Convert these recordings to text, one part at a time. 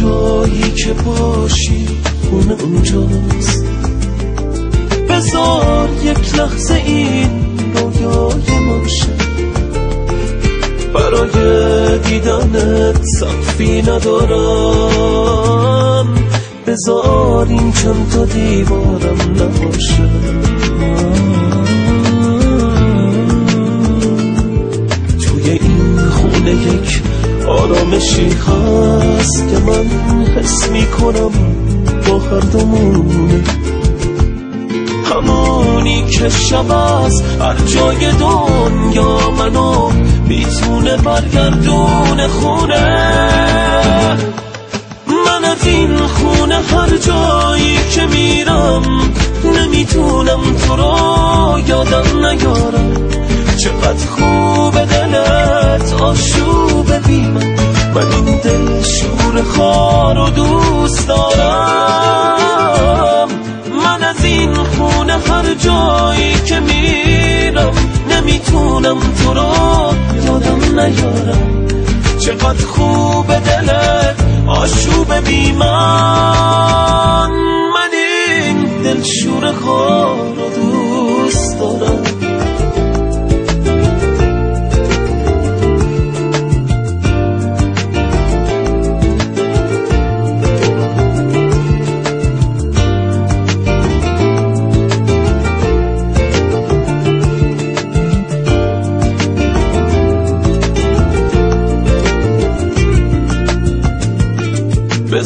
جایی که باشی خونه اونجاست. بذار یک لحظه این رویای ما شه. برای دیدنت سقفی ندارم. بذار این چند تا دیوارم نباشه. آرامشی هست که من حس می‌کنم با هر دومونه همونی که شب از هر جای دنیا منو می‌تونه برگردون خونه. من از این خونه هر جایی که میرم خار و دوست دارم. من از این خونه هر جایی که میرم نمی‌تونم تو رو یادم نیارم. چقدر خوب دلت آشوب بی من این دل شور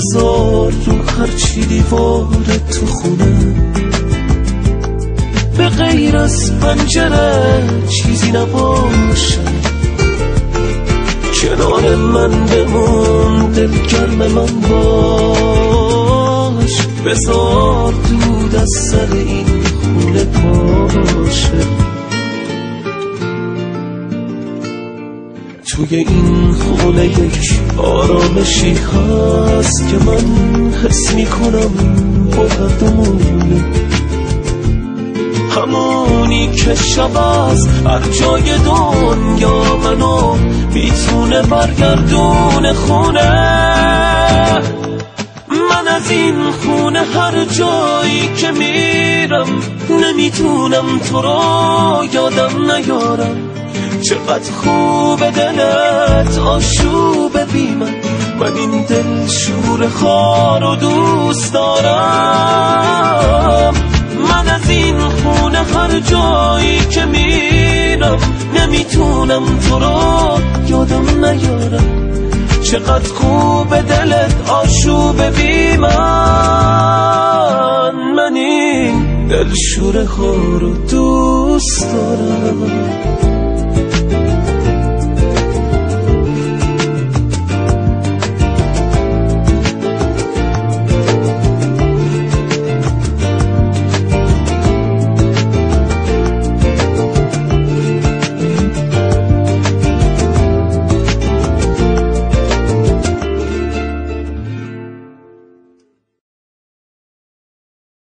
بذار رو هرچی دیوار تو خونه. به غیر از پنجره چیزی نباشه. کنار من بمون دل گرم من باش. بذار دود از سر این خونه باشه. توی این خونه یک آرامشی هست که من حس می‌کنم با هر دومونه همونی که شب از هر جای دنیا منو می‌تونه برگردون خونه. من از این خونه هر جایی که میرم نمی‌تونم تو رو یادم نیارم. چقدر خوب دلت آشوب بی من من این دل شور خار و دوست دارم. من از این خونه هر جایی که میرم نمی‌تونم تو رو یادم نیارم. چقدر خوب دلت آشوب بی من من این دل شور خار و دوست دارم.